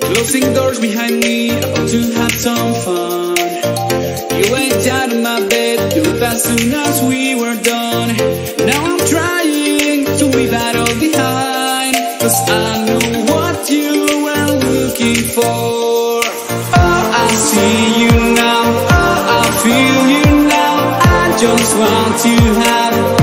Closing doors behind me, about to have some fun. You went out of my bed, you left as soon as we were done. Now I'm trying to leave that all behind, cause I want to have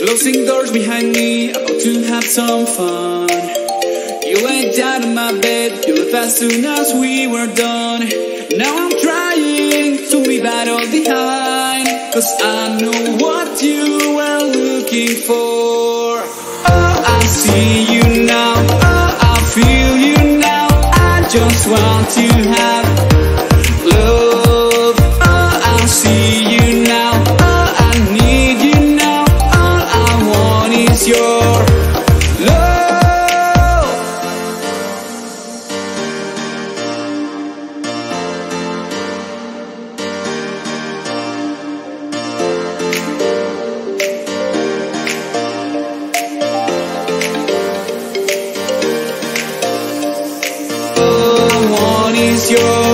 Closing doors behind me, about to have some fun. You went down of my bed, you left as soon as we were done. Now I'm trying to leave that all behind, cause I know what you were looking for. Oh, I see you now, oh, I feel you now. I just want to have want